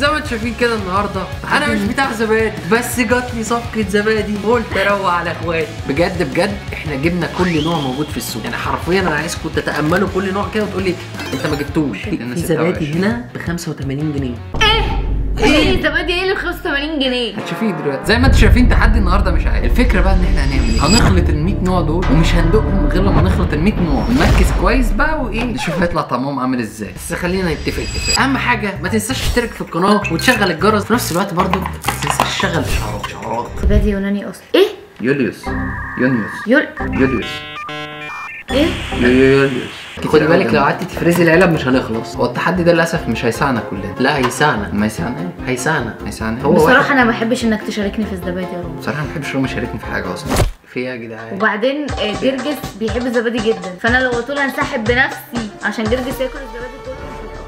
زي ما أنتم شايفين كده النهارده. أنا مش بتاع زبادي بس جات لي صفقة زبادي. قلت أروق على إخواتي. بجد بجد؟ إحنا جبنا كل نوع موجود في السوق. يعني حرفيا أنا عايزكم تتأملوا كل نوع كده وتقول لي أنت ما جبتوش. في زبادي هنا ب 85 جنيه. إيه؟ إيه اللي ب 85 جنيه؟ هتشوفيه دلوقتي. زي ما أنتم شايفين تحدي النهارده مش عارف. الفكرة بقى ان إحنا هنعمل إيه؟ هنخلط ال 100 نوع دول ومش هندوقهم غير لما نخلط ال 100 نوع. ونركز كويس بقى وايه نشوف هيطلع طعمهم عامل إزاي. بس خلينا نتفق اتفاق اهم حاجة ما تنساش تشترك في القناة وتشغل الجرس. في نفس الوقت برضو ما تنساش تشغل اشعارات اشعارات زبادي يوناني أصلا. إيه؟ يوليوس. يونيوس. يول يوليوس. إيه؟ يوليوس. خدي بالك لو قعدتي تفرزي العلب مش هنخلص. هو التحدي ده للأسف مش هيساعدنا كلنا. لا هيساعدنا. ما يساعدنا. إيه هيساعدنا. هيساعدنا. هو بصراحه واحد- أنا ما بحبش إنك تشاركني في الزبادي يا رامي بصراحة ما بحبش روما يشاركني في حاجة أصلا. في إيه يا جدعان؟ وبعدين آه، جرجس بيحب الزبادي جدا. فأنا لو قلت له هنسحب بنفسي عشان جرجس ياكل الزبادي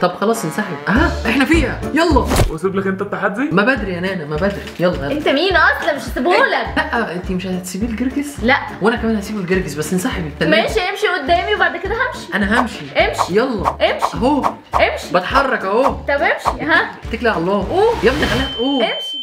طب خلاص انسحب. آه إحنا فيها. يلا. واسيب لك انت التحدي؟ ما بدري يا نانا ما بدري. يلا يلا. انت مين أصلا؟ مش هسيبهولك. لا انت مش هتسيبي الجرجس؟ لا. وأنا كمان هسيب الجرجس بس انسحبي. ماشي امشي قدامي وبعد كده همشي. أنا همشي. امشي. يلا. امشي. أهو. امشي. بتحرك أهو. طب امشي. ها. اتكلي على الله. قوم. يا ابني خليها تقوم. امشي.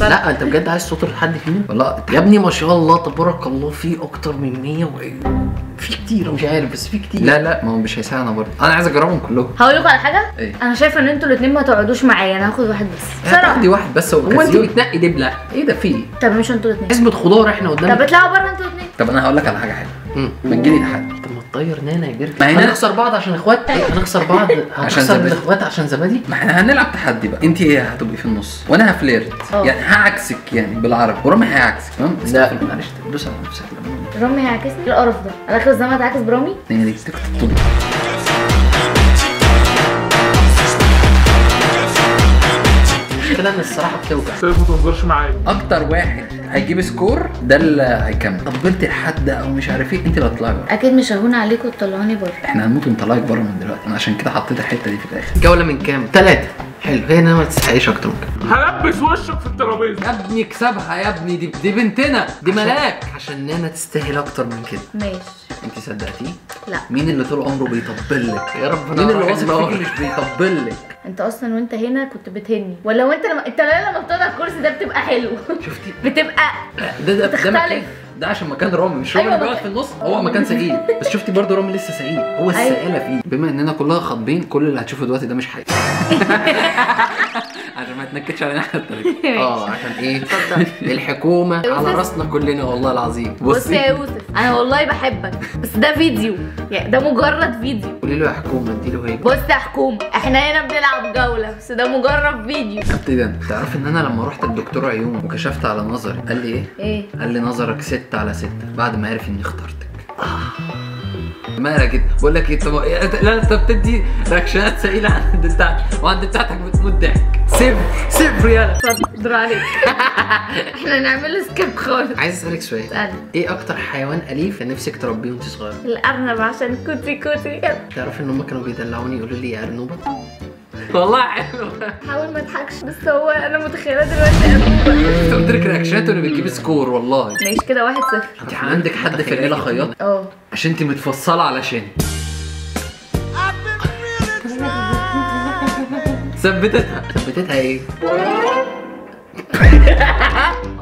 لا انت بجد عايز صوت حد فينا؟ والله يا ابني ما شاء الله تبارك الله في أكتر من 100 وعيون. في كتير مش عارف بس في كتير. لا لا ما هو مش هيساعدنا برضه. أنا عايز أجربهم كلهم. هقول لكم على حاجة؟ إيه؟ أنا شايفة إن أنتوا الاثنين ما تقعدوش معايا أنا هاخد واحد بس. بصراحة. عندي واحد بس هو بتنقي دبله إيه ده؟ في إيه؟ طب مش أنتوا الاثنين حزمه خضار إحنا قدام طب اطلعوا بره أنتوا الاثنين طب أنا هقول لك على حاجة حلوة. ما تجيلي تحدي طب ما تطير نانا يا جرجس هنخسر بعض عشان إخوات. إيه هنخسر بعض. عشان زبادي. الإخوات عشان زبادي. ما إحنا هنلعب تحدي بقى. انت إيه هتبقي في النص؟ وأنا هفليرت. آه. يعني هعكسك يعني بالعربي. ورامي هيعكسك تمام؟ لا. معلش دوس على نفسك. لما رامي هيعكسني؟ إيه القرف ده؟ أنا آخر الزمن هتعكس برامي؟ هي دي تكتب طول. المشكلة ان الصراحة بتوجع. سيف ما تهزرش معايا. أكتر واحد هيجيب score ده اللي هيكمل. طبلت لحد أو مش عارف إيه أنت اللي هتطلعي بره. أكيد مش ههون عليكم وتطلعوني بره. إحنا هنموت ونطلعك بره من دلوقتي. أنا عشان كده حطيت الحتة دي في الآخر. جولة من كام؟ ثلاثة حلو. هي انها ما تستحقش أكتر من كده. هلبس وشك في الترابيزة. يا ابني اكسبها يا ابني. دي دي بنتنا. دي ملاك. عشان نانا تستاهل أكتر من كده. ماشي. انت صدقتيه لا. مين اللي طول عمره بيطبل لك يا رب مين اللي واثق فيك؟ مش بيطبل لك انت أصلا وانت هنا كنت بتهني. ولا وانت لما انت لما بتقعد على الكرسي ده بتبقى حلو. شفتي؟ بتبقى ده ده ده. مكان. ده عشان مكان رامي مش رامي أيوة اللي بيقعد في النص هو مكان سعيد. بس شفتي برضو رامي لسه سعيد هو السائله فيه. بما إننا كلها خاطبين كل اللي هتشوفه دلوقتي ده مش حقيقي. عشان ما تنكدش علينا إحنا التلاته آه عشان إيه؟ الحكومة على. راسنا كلنا والله العظيم. بص يا يوسف أنا والله بحبك بس ده فيديو. يعني ده مجرد فيديو. قولي له يا حكومة اديله هيك. بص يا حكومة إحنا هنا بنلعب جولة بس ده مجرد فيديو. ابتدى تعرف إن أنا لما رحت للدكتور عيون وكشفت على نظري قال لي إيه؟ إيه؟ قال لي نظرك ستة على ستة بعد ما عرف إني اخترتك. مالك انت بقول لك إيه طب لا أنت بتدي رياكشنات سئيله عند بتاعتك وعند بتاعتك بتموت ضحك صفر. صفر يلا. اتفضل عليك. إحنا نعمل skip خالص. عايز أسألك سؤال اسألني. إيه أكتر حيوان أليف نفسك تربيه وأنت صغيرة؟ الأرنب عشان cutie cutie. تعرف إن هم كانوا بيدلعوني يقولوا لي يا أرنوبة؟ والله حلو حاول ما اضحكش بس هو أنا متخيلة دلوقتي. أنت لك reaction ات وأنا بتجيب score والله. ماشي كده واحد صفر. أنت عندك حد في العيله خياط؟ آه عشان أنت متفصلة علشان. ثبتتها. ثبتتها إيه؟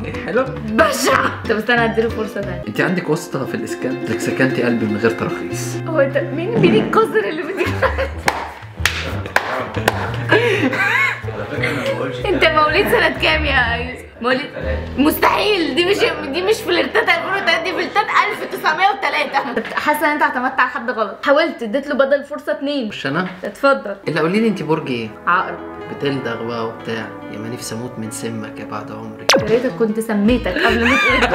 إيه حلو. بشع. طب استنى اديله فرصة ثانية أنت عندك واسطه في الإسكان إنك سكنتي قلبي من غير تراخيص. هو انت مين مين القذر اللي بتيجي انت مواليد سنة كام يا يوسف؟ مواليد مستحيل دي مش دي مش فلرتات 2003 دي فلرتات 1903 حاسة إن انت اعتمدت على حد غلط. حاولت اديت له بدل فرصة اتنين. مش أنا؟ اتفضل. إلا قولي لي انت برج إيه؟ عقرب. بتلدغ بقى وبتاع. يا ما نفسي أموت من سمك يا بعد عمري. يا ريتك كنت سميتك قبل ما تقول.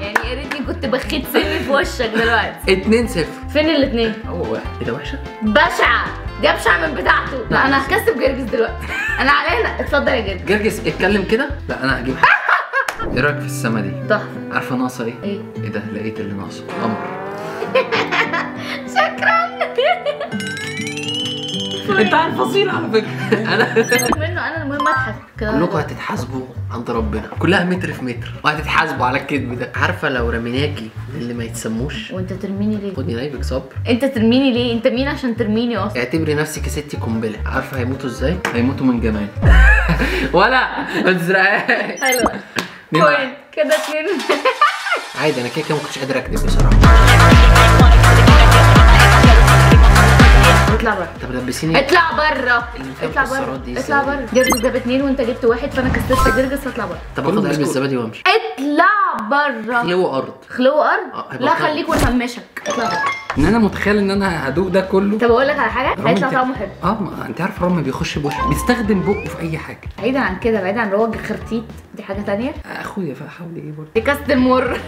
يعني يا ريتني كنت بخيت سمي في وشك دلوقتي. 2 0 فين الاتنين؟ هو واحد. إيه ده وحشة؟ بشعة. دي ابشع من بتاعته. لا أنا هكسب جرجس دلوقتي. أنا علينا. اتفضل يا جرجس. جرجس اتكلم كده. لا أنا هجيب. حاجة إيه رأيك في السما دي؟ تحفة. عارفة ناقصة إيه؟ إيه؟ إيه ده؟ لقيت اللي ناقصه. قمر. شكرا. أنت عارف فصيل على فكرة. أنا المهم اضحك كلكم هتتحاسبوا عند ربنا. كلها متر في متر. وهتتحاسبوا على الكذب ده. عارفة لو رميناكي اللي ما يتسموش؟ وانت ترميني ليه؟ خدي نايبك صبر انت ترميني ليه؟ انت مين عشان ترميني أصلا؟ اعتبري نفسك يا ستي قنبلة. عارفة هيموتوا إزاي؟ هيموتوا من جمال. ولا! ما تزرعهاش حلوة مين بوينت كده اتنين. عادي أنا كده كده ما كنتش قادر أكذب بصراحة. اطلع بره. طب لبسيني. اطلع بره. اطلع بره. اطلع؟ بره. جرجس جاب اتنين وانت جبت واحد فانا كسبت جرجس اطلع بره. طب آخد علبه الزبادي وامشي. اطلع بره. لو أرض. خلو أرض؟ هيبقى لا. خليك ونهمشك اطلع بره. إن أنا متخيل إن أنا هدوق ده كله. طب أقول لك على حاجة؟ هيطلع. طعمه حلو. آه ما أنت عارف رامي بيخش بوشه بيستخدم بقه في أي حاجة. بعيدا عن كده بعيدا عن روج خرتيت. دي حاجة تانية؟ أخويا فحاول إيه برضه؟ دي كاسة المر.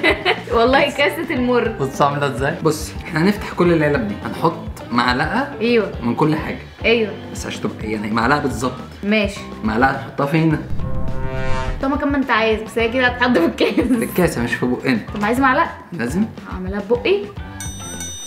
والله كاسة المر. بص عاملة إزاي؟ بص إحنا هنفتح كل العلب دي. هنحط معلقة أيوه. من كل حاجة. أيوه. بس عشان تبقى يعني معلقة بالظبط. ماشي. معلقة نحطها فين؟ طب ما كان ما انت عايز بس هي كده هتحط في في الكاس الكاسه مش في بقنا. طب عايز معلقة؟ لازم. اعملها ببقي.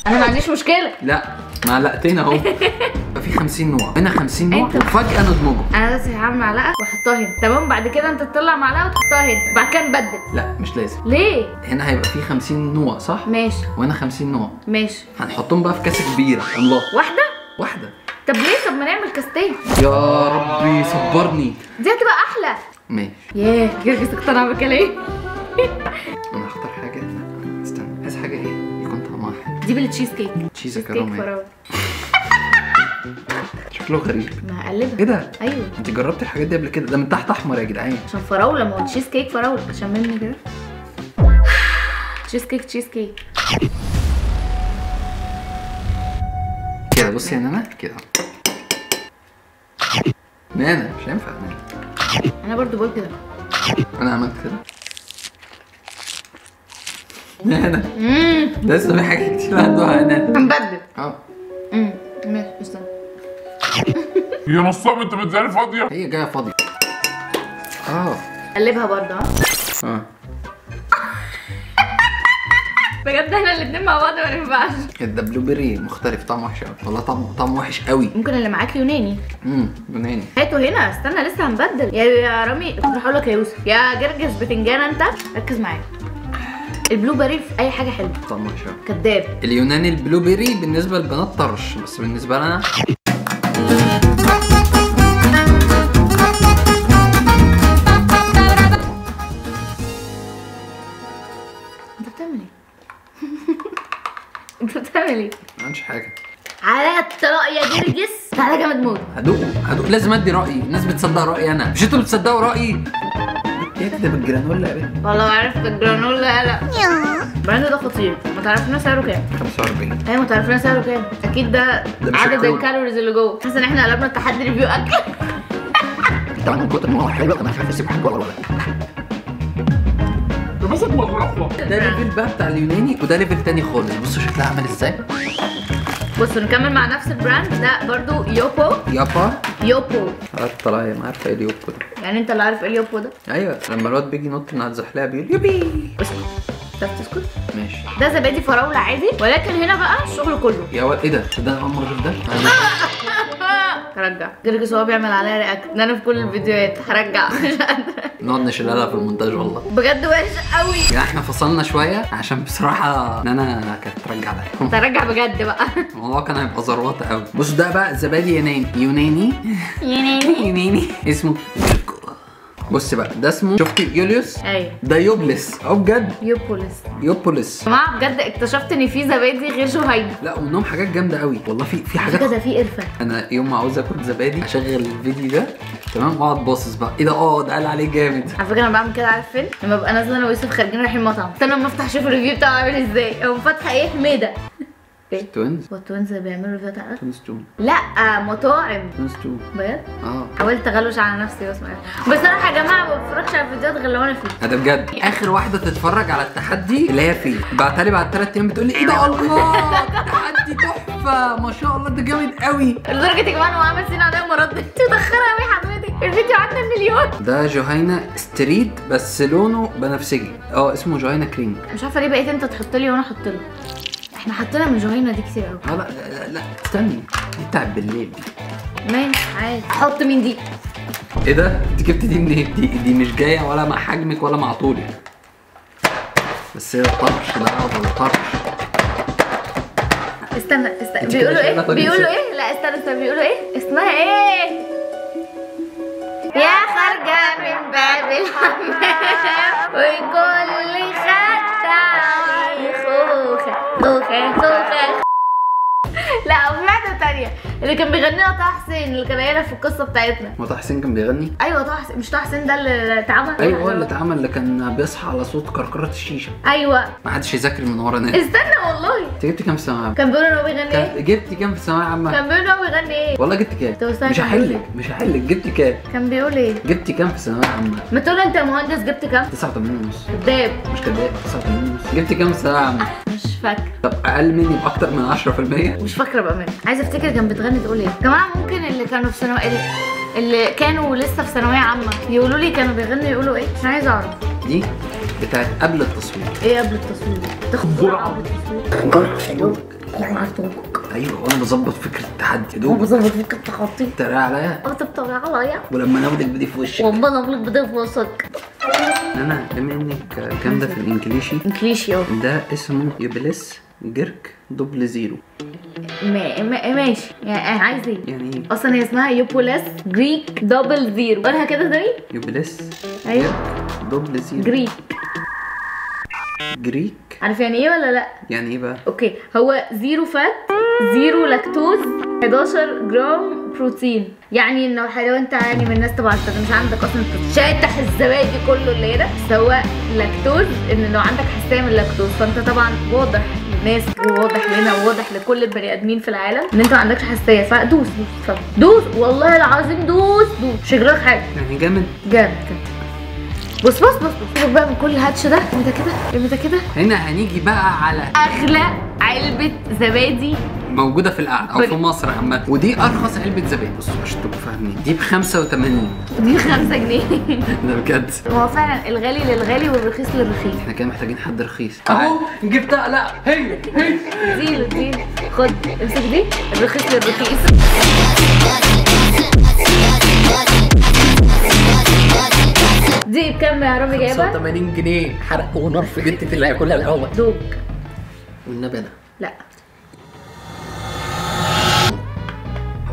أنا ما عنديش مشكلة. لا معلقتين أهو. في 50 نوع هنا 50 نوع انت- وفجأة ندمجهم أنا بس هعمل معلقة وأحطها هنا. تمام؟ بعد كده أنت تطلع معلقة وتحطها هنا. بعد كده نبدل. لا مش لازم. ليه؟ هنا هيبقى في 50 نوع صح؟ ماشي. وهنا 50 نوع ماشي. هنحطهم بقى في كاسة كبيرة. الله. واحدة؟ واحدة. طب ليه؟ طب ما نعمل كاستين. يا ربي صبرني. دي هتبقى أحلى. ماشي. ياه جرجس اقتنع بكلامي. أنا هختار حاجة. استنى عايز حاجة إيه؟ يكون طعمها حلو. دي بال cheesecake. cheesecake كراميل. شكله غريب. ما هقلبها إيه ده؟ أيوه. انت جربت الحاجات دي قبل كده؟ ده من تحت أحمر يا جدعان. عشان فراولة ما هو تشيز كيك فراولة. عشان مني كده. cheesecake cheesecake كده بصي يا نانا كده. نانا مش هينفع نانا. أنا برضو بقول كده. أنا عملت كده. نانا. لسه في حاجات كتير عندها نانا. هنبدل. آه. امم ماشي استنى يا نصاب انت بتزعل فاضية؟ هي جاية فاضية. آه. قلبها برضه آه. بجد إحنا الاتنين مع بعض ما ينفعش. ده بلو بيري مختلف طعم وحش قوي والله طعم طعم وحش قوي ممكن اللي معاك يوناني. امم يوناني. هاته هنا استنى لسه هنبدل. يا يا رامي كنت هقول لك يا يوسف. يا جرجس بتنجان انت ركز معايا. البلو بيري في أي حاجة حلوة. طعم وحش قوي كداب. اليوناني البلو بيري بالنسبة للبنات طرش بس بالنسبة لنا بتعمل إيه؟ انت بتعمل إيه؟ ما عملش حاجة. عليا الطلاق يا جرجس تعالى جامد موت هدوق هدوق لازم أدي رأيي. الناس بتصدق رأيي أنا. مش أنتوا بتصدقوا رأيي؟ إيه كده بال granola يا بنت؟ والله ما عرفت ال granola لا ال brand ده خطير. ما تعرفنا سعره كام؟ 45 أيوه ما تعرفنا سعره كام؟ أكيد ده, ده عدد. ال calories اللي جوه. حاسه إن إحنا قلبنا التحدي review أكل. طبعا من كتر ما هو حلو أنا مش عارف أسيب حاجة ولا لا مغرفه ده level بقى بتاع اليوناني وده level تاني خالص. بصوا شكلها عامل إزاي. بصوا نكمل مع نفس ال brand. ده برضو يوبو يابا. يوبو طلع ما عارفه إيه اليوبو ده. يعني انت اللي عارف إيه اليوبو ده؟ أيوه لما الواد بيجي ينط من على الزحلقة بيقول يوبي. طب تسكت؟ ماشي. ده زبادي فراولة عادي ولكن هنا بقى الشغل كله. يا واد إيه ده؟ ده اول مره أشوف ده. هرجع جرجس هو بيعمل عليا react ده أنا في كل الفيديوهات. هرجع. مش قادره نقعد نشيلها في المونتاج والله. بجد وحش قوي. يعني إحنا فصلنا شوية عشان بصراحة إن أنا كانت ترجع عليا هرجع بجد بقى. الموضوع كان هيبقى زروطه قوي. بص ده بقى زبادي يوناني. يوناني؟ يعني يوناني. اسمه بص بقى ده اسمه شفتي يوليوس؟ أيوه. ده يوبلس. آه بجد؟ يوبوليس يوبوليس يا جماعة بجد اكتشفت إن في زبادي غير شهيد. لا ومنهم حاجات جامدة قوي والله في في حاجات ده في قرفة. أنا يوم ما عاوز آكل زبادي أشغل الفيديو ده. تمام؟ وأقعد باصص بقى. إيه ده؟ آه ده قال عليه جامد. على فكرة أنا بعمل كده عارف فين؟ لما ببقى نازلة أنا ويوسف خارجين رايحين مطعم. استنى لما أفتح أشوف ال review بتاعه عامل إزاي. هو فاتحة إيه؟ حميده إيه؟ twins. هو ال twins بيعملوا review هات على twins two. لا مطاعم. twins two. بجد؟ آه. حاولت اغلوش على نفسي بس بصراحه يا جماعة ما بتفرجش على الفيديوهات غير لو أنا فيه. ده بجد. آخر واحدة تتفرج على التحدي اللي هي فيه. بعتها لي بعد ثلاث أيام بتقول لي إيه ده؟ الله تحدي تحفة. ما شاء الله ده جامد قوي. لدرجة يا جماعة ان هو عمل seen عليا ما ردتش متاخره قوي حضرتك الفيديو عدى المليون ده جوهينا ستريت بس لونه بنفسجي. آه اسمه جوهينا كريم. مش عارفة ليه بقيت أنت تحط لي وأنا أحط له. إحنا حطينا من جوهينا دي كتير قوي. آه لا لا, لا, لا استني. دي بتاعت بالليل ماشي عادي. أحط مين دي. إيه ده؟ انت جبت دي منين؟ دي دي مش جاية ولا مع حجمك ولا مع طولك. بس هي طرش ده ولا طرش؟ استنى استنى. بيقولوا إيه؟ بيقولوا. إيه؟ لا استنى استنى. بيقولوا إيه؟ اسمها إيه؟ يا خارجة من باب الحمام. وكل خدعي خوخة خوخة خوخة لا وفي واحدة تانية اللي كان بيغنيها طه حسين اللي كان قايلها في القصة بتاعتنا هو طه حسين كان بيغني؟ أيوه طه حسين مش طه حسين ده اللي اتعمل أيوه هو اللي اتعمل اللي كان بيصحى على صوت كركرة الشيشة. أيوه ما حدش يذاكر من ورا ناس. استنى والله أنت جبت كام في ثانوية عامة؟ كان بيقول إن هو بيغني إيه جبت كام في ثانوية عامة؟ كان بيقول إن هو بيغني إيه والله جبت كام؟ مش هحلك مش هحلك جبت كام؟ كان بيقول إيه جبت كام في ثانوية عامة؟ ما تقول أنت مهندس جبت كام 89 ونص كداب مش كداب 89 ونص جبت كام في ثانوية عامة؟ مش فاكرة. طب أقل مني بأكتر من 10% مش فاكرة بامانه عايزة أفتكر كان بتغني تقول إيه؟ جماعة ممكن اللي كانوا في ثانويه اللي, اللي كانوا لسه في ثانوية عامة يقولوا لي كانوا بيغنوا يقولوا إيه؟ مش عايزة أعرف. دي بتاعت قبل التصوير. إيه قبل التصوير؟ تاخد جرعه قبل التصوير. جرعه أيوه وأنا بظبط فكرة التحدي هو دوب. بظبط فيك التخطي. ترى عليا. انت بتطلع عليا. ولما ناخدك بدي في وشك. والله أنا بقولك بدي في وسطك أنا بما إنك جامده في الانجليشي إنكليشي اهو ده اسمه يوبلس جيرك دبل زيرو. ما- ما- ماشي. يعني عايز إيه؟ يعني إيه؟ أصلا هي اسمها يوبولاس جريك دبل زيرو. قولها كده تاني أيوة. جيرك double zero. Greek. Greek؟ عارف يعني إيه ولا لأ؟ يعني إيه بقى؟ OK. هو zero fat zero lactose 11 جرام بروتين. يعني إنه لو أنت يعني من الناس طبعا انت مش عندك أصلا تشاتح الزبادي كله اللي هنا سواء لاكتوز إن لو عندك حساسية من اللاكتوز. فأنت طبعا واضح للناس وواضح لنا وواضح لكل البني آدمين في العالم إن أنت ما عندكش حساسية. فدوس دوس اتفضل. دوس والله العظيم دوس دوس. مش هيجرالك حاجة. يعني جامد. جامد كده. بص بص بص بص. سيبك بقى من كل الهاتش ده. إمتى كده؟ إمتى كده؟ هنا هنيجي بقى على أغلى علبة زبادي موجودة في القعده أو في مصر عامة. ودي أرخص علبة زبادي. بصوا عشان تبقوا فاهمين. دي ب 85 دي 5 جنيه. ده بجد. هو فعلا الغالي للغالي والرخيص للرخيص. إحنا كده محتاجين حد رخيص. أهو جبتها لا هي هي. دي دي خد امسك دي. الرخيص للرخيص. دي بكام يا رامي جايبها؟ 85 جنيه. حرق ونار في بنتي اللي هياكلها الأول دوب. والنبي أنا لا.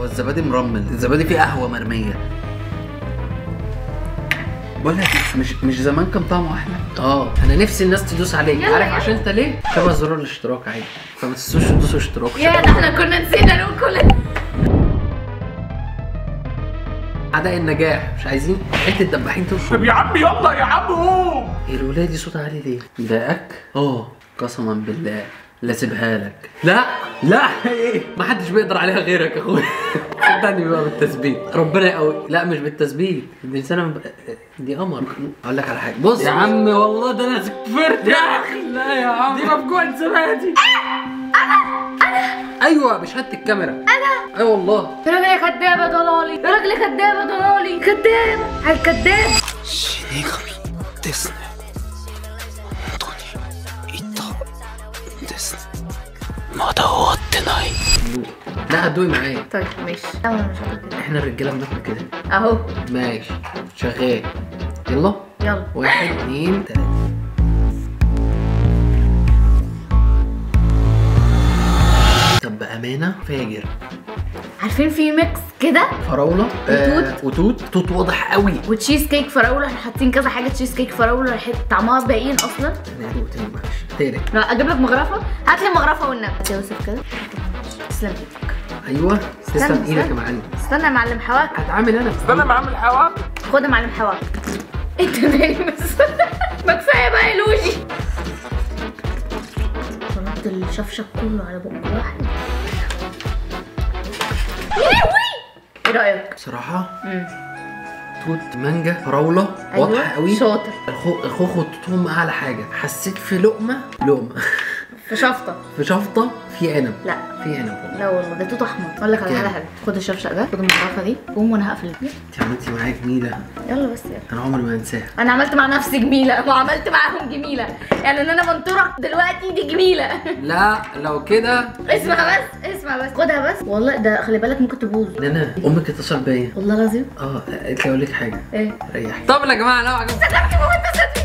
هو الزبادي مرمل. الزبادي فيه قهوة مرمية. بقول لك مش مش زمان كان طعمه أحلى. آه أنا نفسي الناس تدوس عليه. عارف يلا. عشان أنت ليه؟ شبه زرار الاشتراك عادي. فما تنسوش تدوسوا اشتراك. يا ده إحنا كنا نسينا نقول كل ده. أعداء النجاح مش عايزين حتة دباحين طب توصل يا عم يلا يا عم قوم الولايه دي صوتها عالي ليه؟ مضايقك آه. قسما بالله. لا سيبها لك. لا لا إيه. ما حدش بيقدر عليها غيرك يا اخويا صدقني بقى بالتثبيت ربنا يقوي لا مش بالتثبيت الإنسان دي قمر أقول لك على حاجة. بص. يا عم والله ده أنا كبرت يا أخي. لا يا عم دي مفجوعه زبادي أيوه بشهاده الكاميرا أنا. اي والله يا راجل يا كداب يا ضلالي يا راجل يا كداب يا ضلالي كداب على الكداب 死神ですねまだ終わってない لا هتدوي معايا طيب ماشي لا انا مش هقول كده احنا الرجاله بناكل كده اهو ماشي شغال يلا يلا واحد اتنين تلاته طب بأمانة فاجر عارفين في mix كده؟ فراولة؟ وتوت. وتوت. توت واضح قوي. وتشيز كيك فراولة. إحنا حاطين كذا حاجة تشيز كيك فراولة. طعمها باين أصلا. تاني معلش تاني. أجيب لك مغرفة. هات لي مغرفة والنبي هات يا يوسف كده. تسلم. إيدك أيوه تسلم إيدك يا. معلم. استنى يا معلم حواك. هتعامل أنا. استنى معامل حواك خد يا معلم حواك. انت مالي بس ما كفاية بقى يا لوجي. طلبت الشفشق كله على بق واحد. إيه رأيك؟ بصراحة مم. توت مانجا فراولة واضحة قوي. شاطر. الخو- الخوخ والتوت هم أعلى حاجة. حسيت في لقمة؟ لقمة. في شفطة. في شفطة؟ في عنب. لا. في عنب والله. لا والله ده توت أحمر. أقول لك على حاجة؟ حلوة خد الشفشق ده خد المصرفه دي قوم وأنا هقفل البيت. انت عملتي معايا جميلة. يلا بس يلا. أنا عمري ما انساها أنا عملت مع نفسي جميلة. وعملت معاهم جميلة. يعني إن أنا منطورة دلوقتي دي جميلة. لا لو كده. اسمع بس اسمع بس. خدها بس. والله ده خلي بالك ممكن تبوظ. أنا أمك اتصل بيا. والله العظيم. آه قالت لي أقول لك حاجة. إيه؟ ريح طب يا جماعة لو عجبكم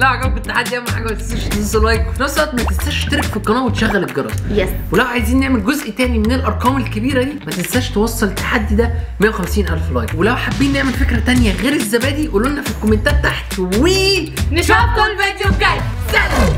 لو عجبكم التحدي اهم حاجة ما تنسوش تدوس like وفي نفس الوقت ما تنساش تشترك في القناة وتشغل الجرس. yes ولو عايزين نعمل جزء تاني من الأرقام الكبيرة دي ما تنساش توصل التحدي ده 150 ألف لايك. ولو حابين نعمل فكرة تانية غير الزبادي قولوا لنا في الكومنتات تحت و نشوفكم الفيديو الجاي. سلام!